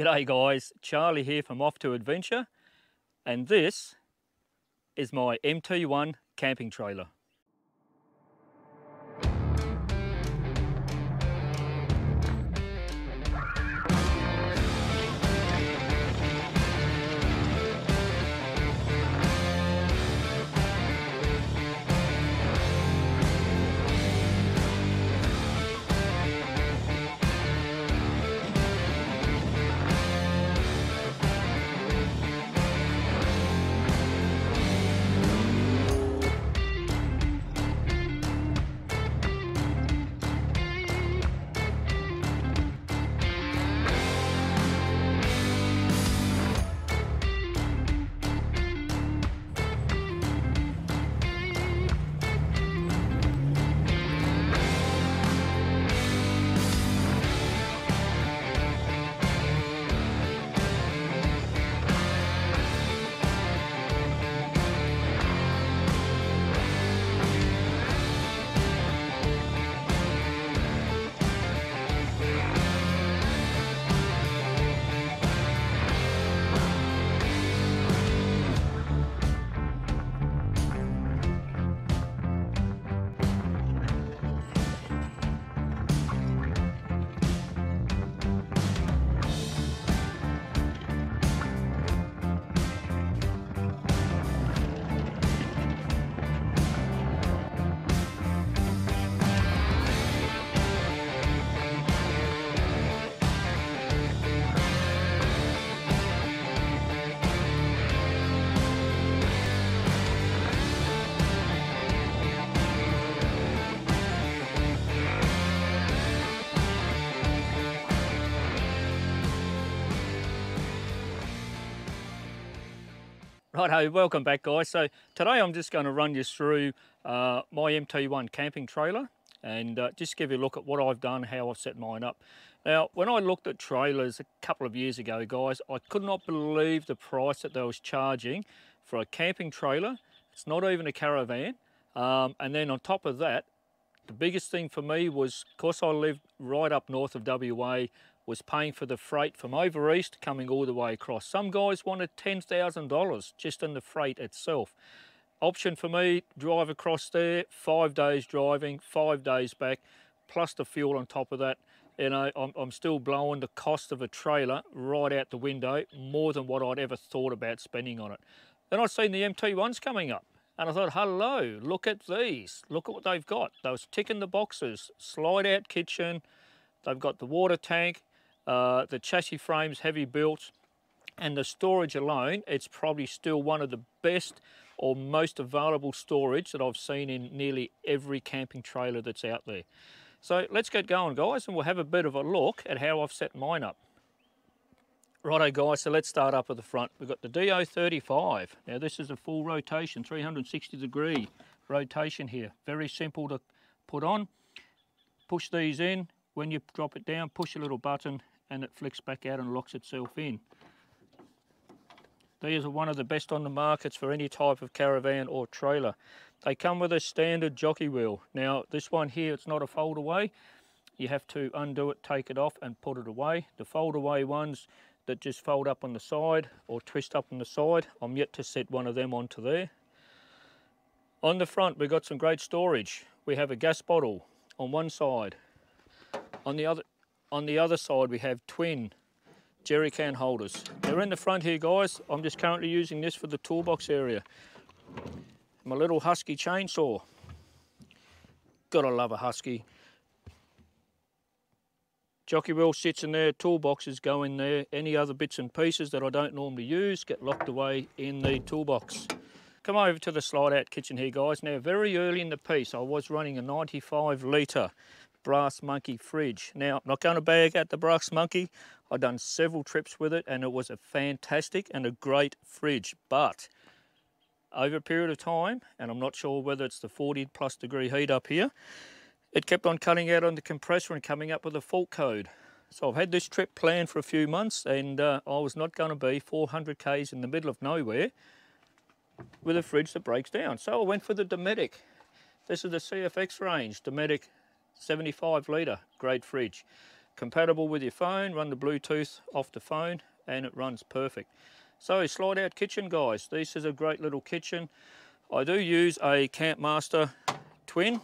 G'day guys, Charlie here from Off2Adventure and this is my MT1 camping trailer. Righto, welcome back guys. So today I'm just going to run you through uh, my MT1 camping trailer and uh, just give you a look at what I've done, how I've set mine up. Now, when I looked at trailers a couple of years ago, guys, I could not believe the price that they was charging for a camping trailer. It's not even a caravan. Um, and then on top of that, the biggest thing for me was, of course I live right up north of WA, was paying for the freight from over east coming all the way across. Some guys wanted $10,000 just in the freight itself. Option for me, drive across there, five days driving, five days back, plus the fuel on top of that. You know, I'm, I'm still blowing the cost of a trailer right out the window, more than what I'd ever thought about spending on it. Then I seen the MT1s coming up. And I thought, hello, look at these. Look at what they've got. Those ticking the boxes. Slide out kitchen. They've got the water tank. Uh, the chassis frame's heavy built and the storage alone, it's probably still one of the best or most available storage that I've seen in nearly every camping trailer that's out there. So let's get going guys and we'll have a bit of a look at how I've set mine up. Righto guys, so let's start up at the front. We've got the DO35. Now this is a full rotation, 360 degree rotation here. Very simple to put on. Push these in. When you drop it down, push a little button and it flicks back out and locks itself in. These are one of the best on the markets for any type of caravan or trailer. They come with a standard jockey wheel. Now this one here, it's not a fold away. You have to undo it, take it off and put it away. The fold away ones that just fold up on the side or twist up on the side, I'm yet to set one of them onto there. On the front, we've got some great storage. We have a gas bottle on one side. On the other, on the other side, we have twin jerry can holders. They're in the front here, guys. I'm just currently using this for the toolbox area. My little Husky chainsaw. Gotta love a Husky. Jockey wheel sits in there, toolboxes go in there. Any other bits and pieces that I don't normally use get locked away in the toolbox. Come over to the slide out kitchen here guys. Now very early in the piece I was running a 95 litre Brass Monkey fridge. Now, I'm not going to bag out the Brass Monkey. I've done several trips with it and it was a fantastic and a great fridge. But over a period of time, and I'm not sure whether it's the 40 plus degree heat up here, it kept on cutting out on the compressor and coming up with a fault code. So I've had this trip planned for a few months and uh, I was not going to be 400 k's in the middle of nowhere with a fridge that breaks down. So I went for the Dometic. This is the CFX range, Dometic 75 litre, great fridge. compatible with your phone, run the Bluetooth off the phone and it runs perfect. So slide out kitchen guys, this is a great little kitchen. I do use a Campmaster twin,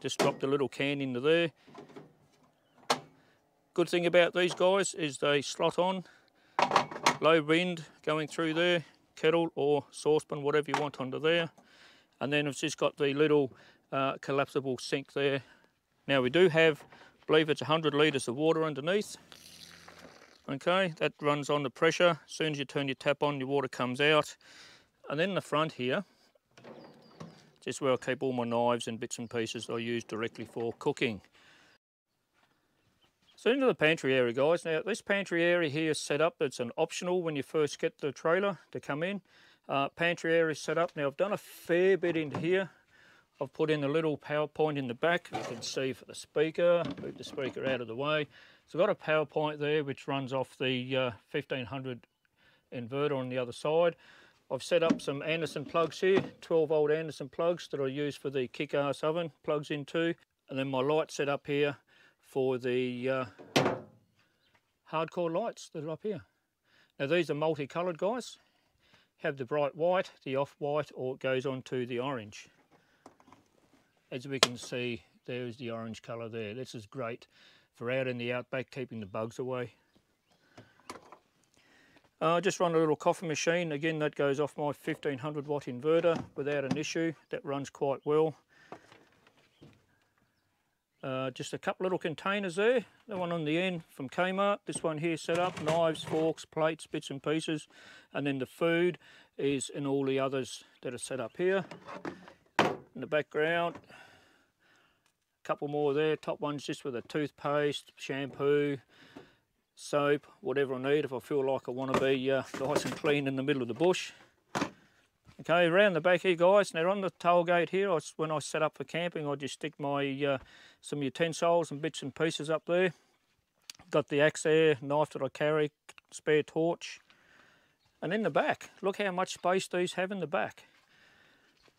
just dropped a little can into there. Good thing about these guys is they slot on, low wind going through there, kettle or saucepan, whatever you want under there. And then it's just got the little uh, collapsible sink there. Now we do have, I believe it's 100 litres of water underneath. Okay, that runs on the pressure. As soon as you turn your tap on, your water comes out. And then the front here, just where I keep all my knives and bits and pieces I use directly for cooking. So into the pantry area guys. Now this pantry area here is set up, it's an optional when you first get the trailer to come in. Uh, pantry area is set up. Now I've done a fair bit in here. I've put in a little PowerPoint in the back. You can see for the speaker, move the speaker out of the way. So I've got a PowerPoint there which runs off the uh, 1500 inverter on the other side. I've set up some Anderson plugs here, 12 volt Anderson plugs that I use for the kick-ass oven, plugs into. And then my light set up here for the uh, Hardkorr lights that are up here. Now these are multicoloured guys. Have the bright white, the off-white, or it goes on to the orange. As we can see, there's the orange colour there. This is great for out in the outback, keeping the bugs away. I uh, just run a little coffee machine. Again, that goes off my 1500 watt inverter without an issue. That runs quite well. Uh, just a couple little containers there. The one on the end from Kmart. This one here set up. Knives, forks, plates, bits and pieces. And then the food is in all the others that are set up here. In the background, a couple more there. Top one's just with a toothpaste, shampoo, soap, whatever I need if I feel like I want to be uh, nice and clean in the middle of the bush. Okay, around the back here, guys. Now on the tailgate here, I, when I set up for camping, I just stick my uh, some utensils and bits and pieces up there. Got the axe there, knife that I carry, spare torch. And in the back, look how much space these have in the back.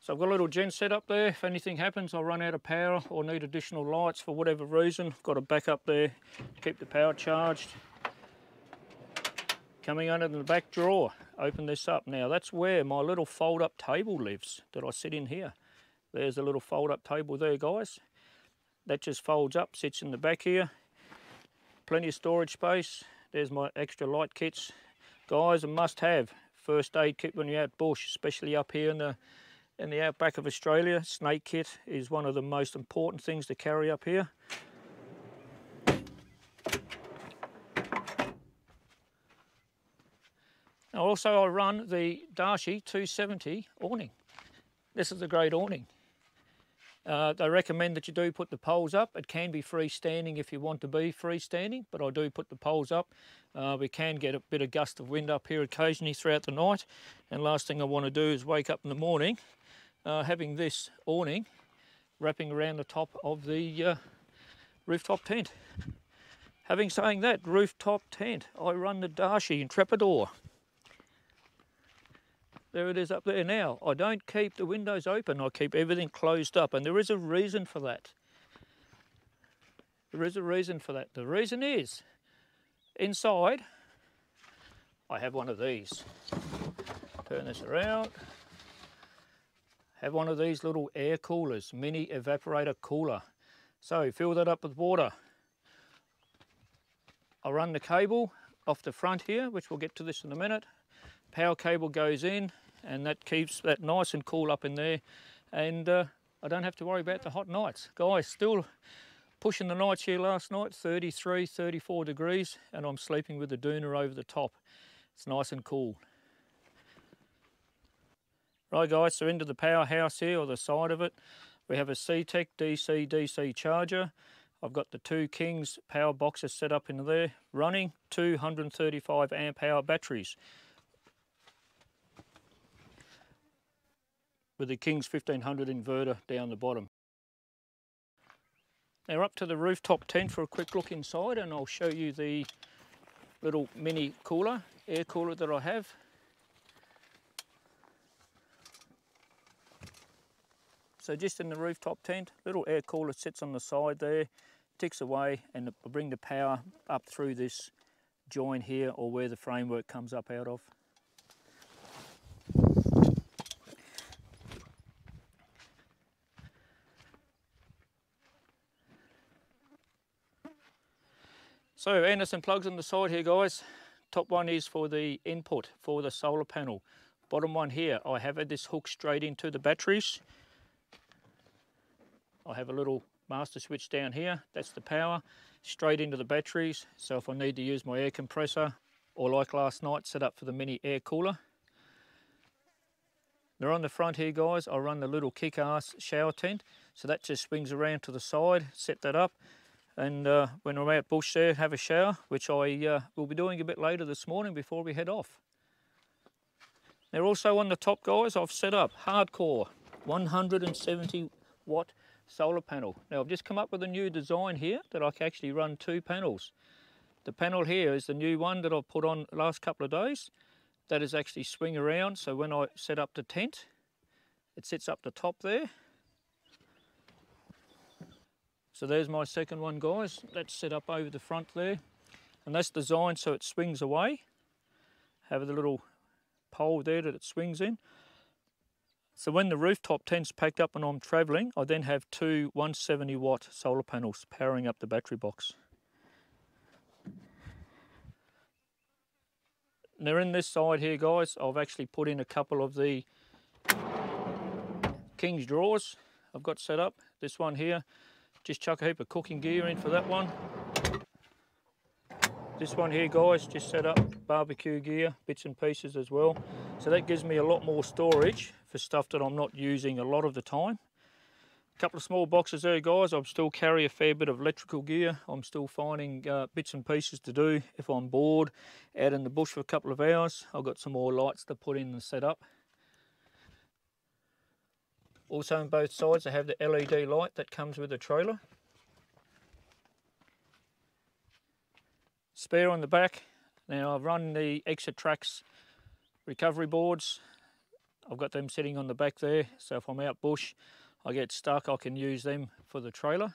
So I've got a little gen set up there. If anything happens, I'll run out of power or need additional lights for whatever reason. I've got a backup there to keep the power charged. Coming under the back drawer, open this up. Now that's where my little fold-up table lives that I sit in here. There's a little fold-up table there, guys. That just folds up, sits in the back here. Plenty of storage space. There's my extra light kits. Guys, a must-have first aid kit when you're out bush, especially up here in the in the outback of Australia. Snake kit is one of the most important things to carry up here. Now also I run the Darche 270 awning. This is a great awning. Uh, they recommend that you do put the poles up. It can be freestanding if you want to be freestanding, but I do put the poles up. Uh, we can get a bit of gust of wind up here occasionally throughout the night. And last thing I want to do is wake up in the morning uh, having this awning wrapping around the top of the uh, rooftop tent. Having saying that, rooftop tent, I run the Darche Intrepidor. There it is up there now. I don't keep the windows open, I keep everything closed up, and there is a reason for that. There is a reason for that. The reason is, inside, I have one of these. Turn this around have one of these little air coolers, mini evaporator cooler. So fill that up with water. I'll run the cable off the front here, which we'll get to this in a minute. Power cable goes in and that keeps that nice and cool up in there. And uh, I don't have to worry about the hot nights. Guys, still pushing the nights here last night, 33, 34 degrees, and I'm sleeping with the doona over the top. It's nice and cool. Right guys, so into the powerhouse here, or the side of it, we have a CTEK DC-DC charger. I've got the two Kings power boxes set up in there, running 235 amp hour batteries. With the Kings 1500 inverter down the bottom. Now up to the rooftop tent for a quick look inside and I'll show you the little mini cooler, air cooler that I have. So just in the rooftop tent, little air cooler sits on the side there. ticks away and bring the power up through this join here or where the framework comes up out of. So Anderson plugs on the side here guys. Top one is for the input for the solar panel. Bottom one here, I have this hook straight into the batteries. I have a little master switch down here, that's the power, straight into the batteries. So if I need to use my air compressor, or like last night, set up for the mini air cooler. Now on the front here guys, I run the little kick-ass shower tent. So that just swings around to the side, set that up and uh, when I'm out bush there have a shower which I uh, will be doing a bit later this morning before we head off. They're also on the top guys I've set up Hardkorr 170 watt solar panel. Now I've just come up with a new design here that I can actually run two panels. The panel here is the new one that I've put on the last couple of days. That is actually swing around so when I set up the tent it sits up the top there so there's my second one guys. That's set up over the front there. And that's designed so it swings away. Have the little pole there that it swings in. So when the rooftop tent's packed up and I'm travelling, I then have two 170 watt solar panels powering up the battery box. Now in this side here guys, I've actually put in a couple of the King's drawers I've got set up. This one here just chuck a heap of cooking gear in for that one. This one here, guys, just set up barbecue gear, bits and pieces as well. So that gives me a lot more storage for stuff that I'm not using a lot of the time. A couple of small boxes there, guys. I still carry a fair bit of electrical gear. I'm still finding uh, bits and pieces to do if I'm bored, out in the bush for a couple of hours. I've got some more lights to put in and set up. Also on both sides I have the LED light that comes with the trailer. Spare on the back. Now I've run the Exit-Trax recovery boards. I've got them sitting on the back there so if I'm out bush I get stuck I can use them for the trailer.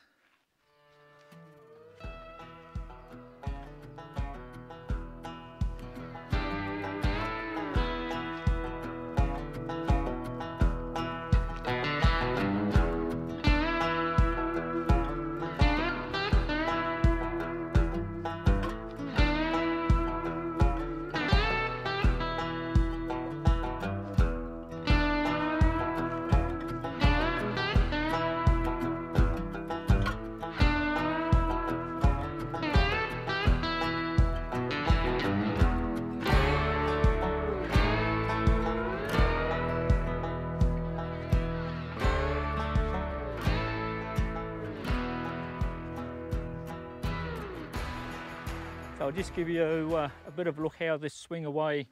So I'll just give you uh, a bit of a look how this swing away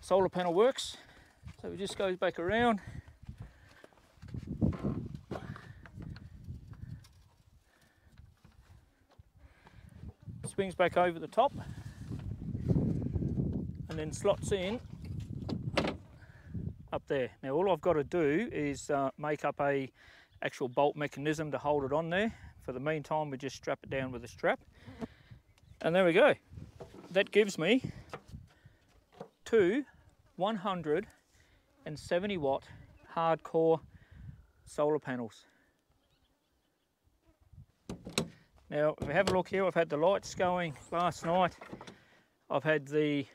solar panel works. So it just goes back around. Swings back over the top and then slots in up there. Now all I've got to do is uh, make up a actual bolt mechanism to hold it on there. For the meantime we just strap it down with a strap. And there we go. That gives me two 170 watt Hardkorr solar panels. Now, if we have a look here, I've had the lights going last night. I've had the,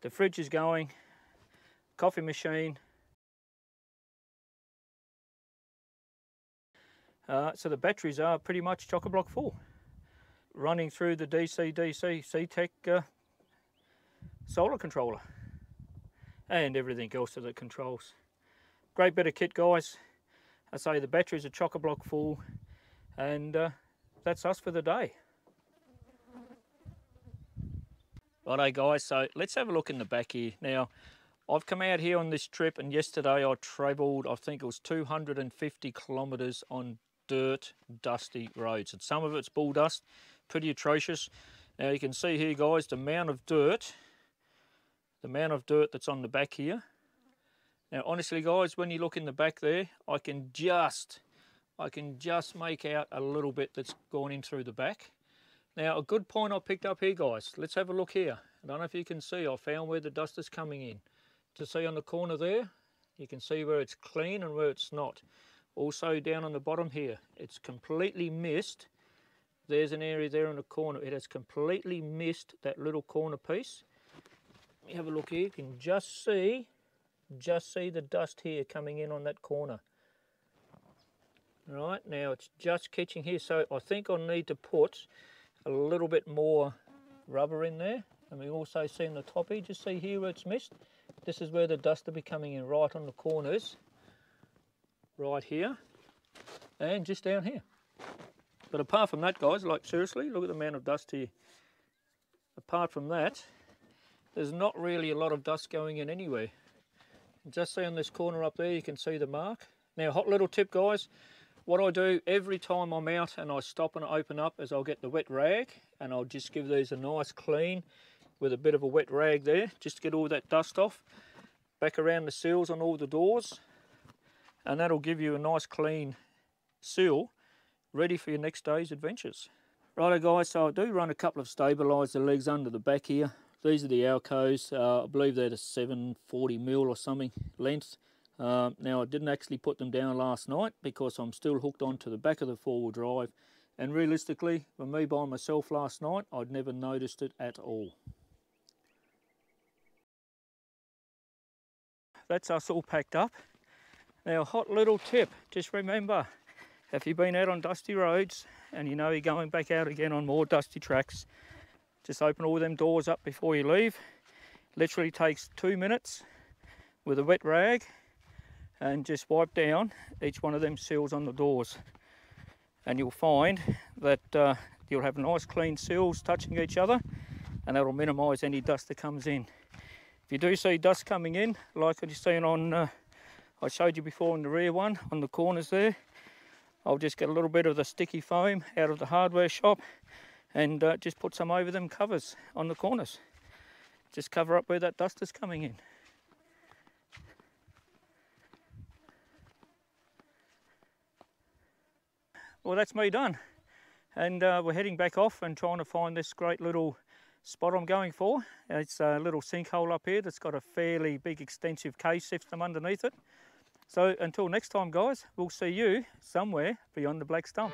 the fridges going, coffee machine. Uh, so the batteries are pretty much chock-a-block full running through the DC-DC CTEK uh, solar controller and everything else that it controls. Great bit of kit guys. I say the batteries are chock-a-block full and uh, that's us for the day. Righto guys, so let's have a look in the back here. Now, I've come out here on this trip and yesterday I travelled, I think it was 250 kilometres on dirt, dusty roads. And some of it's bull dust, pretty atrocious. Now you can see here guys the amount of dirt, the amount of dirt that's on the back here. Now honestly guys, when you look in the back there, I can just, I can just make out a little bit that's gone in through the back. Now a good point I picked up here guys, let's have a look here. I don't know if you can see, I found where the dust is coming in. To see on the corner there, you can see where it's clean and where it's not. Also down on the bottom here, it's completely missed. There's an area there in the corner. It has completely missed that little corner piece. Let me have a look here. You can just see, just see the dust here coming in on that corner. Right, now it's just catching here. So I think I'll need to put a little bit more rubber in there. And we also see in the top here, just see here where it's missed. This is where the dust will be coming in right on the corners right here and just down here. But apart from that, guys, like seriously, look at the amount of dust here. Apart from that, there's not really a lot of dust going in anywhere. Just see on this corner up there, you can see the mark. Now, hot little tip, guys. What I do every time I'm out and I stop and open up is I'll get the wet rag and I'll just give these a nice clean with a bit of a wet rag there, just to get all that dust off. Back around the seals on all the doors and that'll give you a nice clean seal ready for your next day's adventures. Righto guys, so I do run a couple of stabiliser legs under the back here. These are the AL-KOs, uh, I believe they're the 740 mil or something length. Uh, now I didn't actually put them down last night because I'm still hooked onto the back of the four-wheel drive and realistically, for me by myself last night, I'd never noticed it at all. That's us all packed up. Now, hot little tip, just remember, if you've been out on dusty roads and you know you're going back out again on more dusty tracks, just open all them doors up before you leave. Literally takes two minutes with a wet rag and just wipe down each one of them seals on the doors. And you'll find that uh, you'll have nice clean seals touching each other and that'll minimise any dust that comes in. If you do see dust coming in, like you've seen on uh, I showed you before in the rear one on the corners there. I'll just get a little bit of the sticky foam out of the hardware shop and uh, just put some over them covers on the corners. Just cover up where that dust is coming in. Well, that's me done. And uh, we're heading back off and trying to find this great little spot I'm going for. It's a little sinkhole up here that's got a fairly big extensive cave system underneath it. So until next time guys, we'll see you somewhere beyond the black stump.